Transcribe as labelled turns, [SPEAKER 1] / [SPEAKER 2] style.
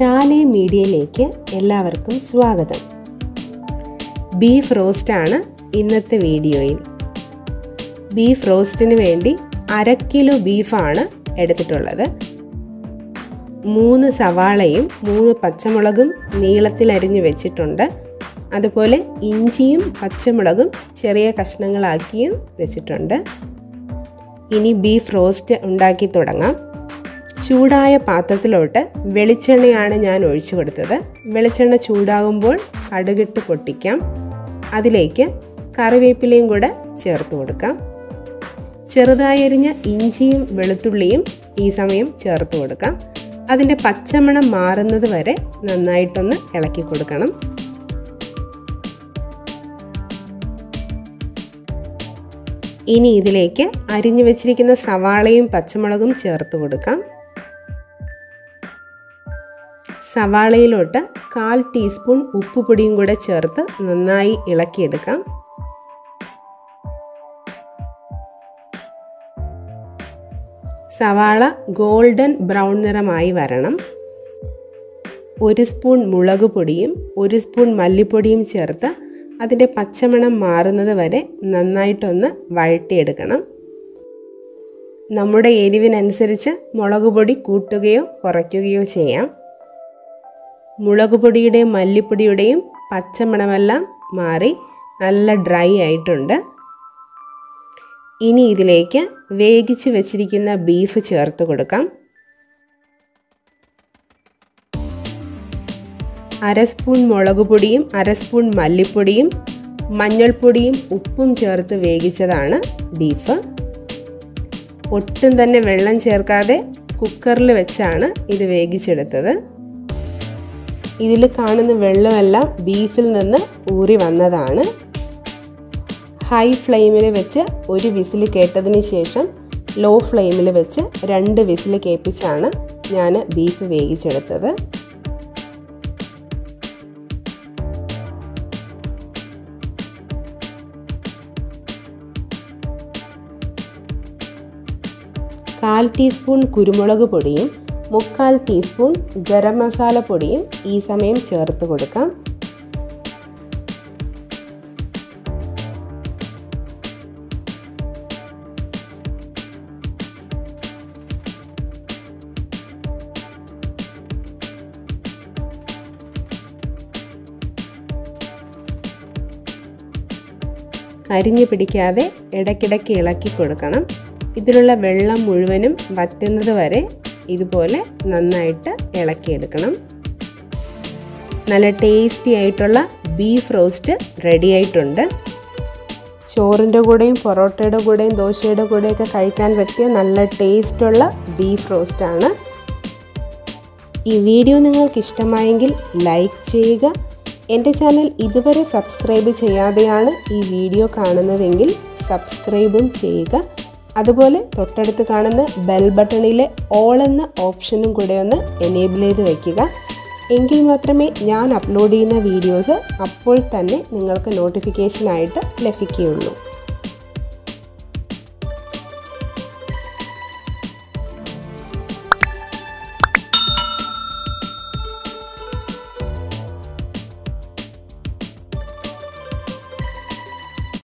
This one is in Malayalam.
[SPEAKER 1] ചാലി മീഡിയയിലേക്ക് എല്ലാവർക്കും സ്വാഗതം. ബീഫ് റോസ്റ്റാണ് ഇന്നത്തെ വീഡിയോയിൽ. ബീഫ് റോസ്റ്റിന് വേണ്ടി അര കിലോ ബീഫാണ് എടുത്തിട്ടുള്ളത്. മൂന്ന് സവാളയും മൂന്ന് പച്ചമുളകും നീളത്തിൽ അരിഞ്ഞു വെച്ചിട്ടുണ്ട്. അതുപോലെ ഇഞ്ചിയും പച്ചമുളകും ചെറിയ കഷ്ണങ്ങളാക്കിയും വെച്ചിട്ടുണ്ട്. ഇനി ബീഫ് റോസ്റ്റ് ഉണ്ടാക്കി തുടങ്ങാം. ചൂടായ പാത്രത്തിലോട്ട് വെളിച്ചെണ്ണയാണ് ഞാൻ ഒഴിച്ചു കൊടുത്തത്. വെളിച്ചെണ്ണ ചൂടാകുമ്പോൾ കടുകിട്ട് പൊട്ടിക്കാം. അതിലേക്ക് കറിവേപ്പിലയും കൂടെ ചേർത്ത് കൊടുക്കാം. ചെറുതായി അരിഞ്ഞ ഇഞ്ചിയും വെളുത്തുള്ളിയും ഈ സമയം ചേർത്ത് കൊടുക്കാം. അതിന്റെ പച്ചമണം മാറുന്നത് വരെ നന്നായിട്ടൊന്ന് ഇളക്കി കൊടുക്കണം. ഇനി ഇതിലേക്ക് അരിഞ്ഞു വെച്ചിരിക്കുന്ന സവാളയും പച്ചമുളകും ചേർത്ത് കൊടുക്കാം. സവാളയിലോട്ട് കാൽ ടീസ്പൂൺ ഉപ്പുപൊടിയും കൂടെ ചേർത്ത് നന്നായി ഇളക്കിയെടുക്കാം. സവാള ഗോൾഡൻ ബ്രൗൺ നിറമായി വരണം. ഒരു സ്പൂൺ മുളക് പൊടിയും ഒരു സ്പൂൺ മല്ലിപ്പൊടിയും ചേർത്ത് അതിന്റെ പച്ചമണം മാറുന്നത് വരെ നന്നായിട്ടൊന്ന് വഴറ്റിയെടുക്കണം. നമ്മുടെ എരിവിനനുസരിച്ച് മുളക് പൊടി കൂട്ടുകയോ കുറയ്ക്കുകയോ ചെയ്യാം. മുളക് പൊടിയുടെയും മല്ലിപ്പൊടിയുടെയും പച്ചമണമെല്ലാം മാറി നല്ല ഡ്രൈ ആയിട്ടുണ്ട്. ഇനി ഇതിലേക്ക് വേവിച്ച് വെച്ചിരിക്കുന്ന ബീഫ് ചേർത്ത് കൊടുക്കാം. അര സ്പൂൺ മുളക് പൊടിയും അര സ്പൂൺ മല്ലിപ്പൊടിയും മഞ്ഞൾപ്പൊടിയും ഉപ്പും ചേർത്ത് വേവിച്ചതാണ് ബീഫ്. ഒട്ടും തന്നെ വെള്ളം ചേർക്കാതെ കുക്കറിൽ വെച്ചാണ് ഇത് വേവിച്ചെടുത്തത്. ഇതിൽ കാണുന്ന വെള്ളമെല്ലാം ബീഫിൽ നിന്ന് ഊറി വന്നതാണ്. ഹൈ ഫ്ലെയിമിൽ വെച്ച് ഒരു വിസിൽ കേട്ടതിന് ശേഷം ലോ ഫ്ലെയിമിൽ വെച്ച് രണ്ട് വിസിൽ കേൾപ്പിച്ചാണ് ഞാൻ ബീഫ് വേവിച്ചെടുത്തത്. കാൽ ടീസ്പൂൺ കുരുമുളക് പൊടിയും മുക്കാൽ ടീസ്പൂൺ ഗരം മസാല പൊടിയും ഈ സമയം ചേർത്ത് കൊടുക്കാം. കരിഞ്ഞു പിടിക്കാതെ ഇടയ്ക്കിടയ്ക്ക് ഇളക്കി കൊടുക്കണം. ഇതിലുള്ള വെള്ളം മുഴുവനും വറ്റുന്നത് വരെ ഇതുപോലെ നന്നായിട്ട് ഇളക്കിയെടുക്കണം. നല്ല ടേസ്റ്റി ആയിട്ടുള്ള ബീഫ് റോസ്റ്റ് റെഡി ആയിട്ടുണ്ട്. ചോറിന്റെ കൂടെയും പൊറോട്ടയുടെ കൂടെയും ദോശയുടെ കൂടെയൊക്കെ കഴിക്കാൻ പറ്റിയ നല്ല ടേസ്റ്റുള്ള ബീഫ് റോസ്റ്റാണ് ഈ വീഡിയോ നിങ്ങൾക്ക് ഇഷ്ടമായെങ്കിൽ ലൈക്ക് ചെയ്യുക. എന്റെ ചാനൽ ഇതുവരെ സബ്സ്ക്രൈബ് ചെയ്യാതെയാണ് ഈ വീഡിയോ കാണുന്നതെങ്കിൽ സബ്സ്ക്രൈബും ചെയ്യുക. അതുപോലെ തൊട്ടടുത്ത് കാണുന്ന ബെൽ ബട്ടണിലെ ഓൾ എന്ന ഓപ്ഷനും കൂടെ ഒന്ന് എനേബിൾ ചെയ്ത് വയ്ക്കുക. എങ്കിൽ മാത്രമേ ഞാൻ അപ്ലോഡ് ചെയ്യുന്ന വീഡിയോസ് അപ്പോൾ തന്നെ നിങ്ങൾക്ക് നോട്ടിഫിക്കേഷനായിട്ട് ലഭിക്കുകയുള്ളൂ.